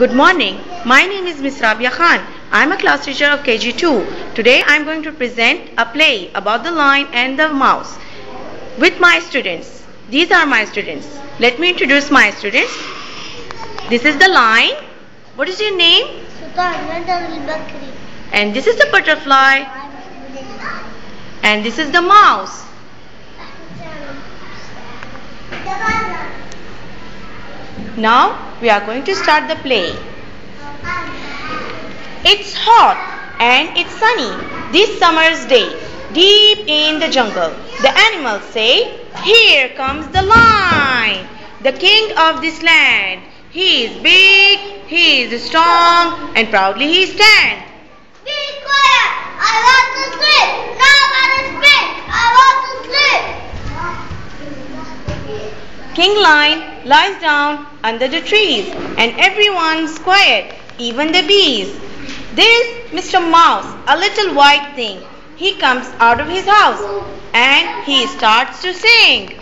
Good morning. My name is Ms. Rabia Khan. I am a class teacher of KG2. Today I am going to present a play about the lion and the mouse with my students. These are my students. Let me introduce my students. This is the lion. What is your name? And this is the butterfly. And this is the mouse. Now we are going to start the play. It's hot and it's sunny this summer's day. Deep in the jungle, the animals say, Here comes the lion, the king of this land. He is big, he is strong, and proudly he stands. Be quiet! I want to sleep! Nobody speak! I want to sleep! King Lion lies down under the trees, and everyone's quiet, even the bees. There's Mr. Mouse, a little white thing. He comes out of his house and he starts to sing.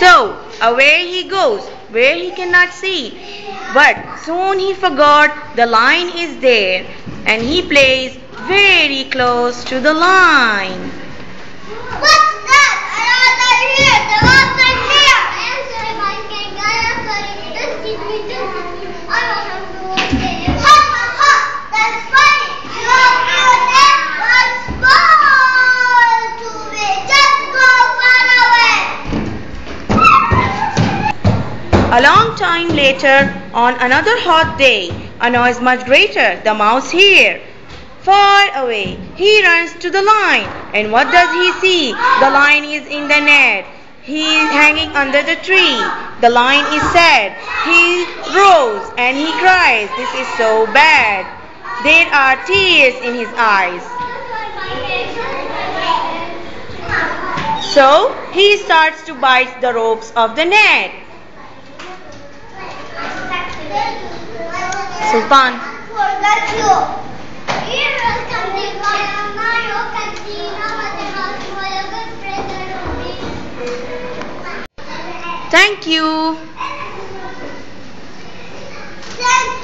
So away he goes where he cannot see. But soon he forgot the line is there and he plays very close to the line. What's A long time later, on another hot day, a noise much greater, the mouse hear. Far away, he runs to the lion, and what does he see? The lion is in the net. He is hanging under the tree. The lion is sad. He roars and he cries. This is so bad. There are tears in his eyes. So he starts to bite the ropes of the net. Sultan. Thank you. Thank you.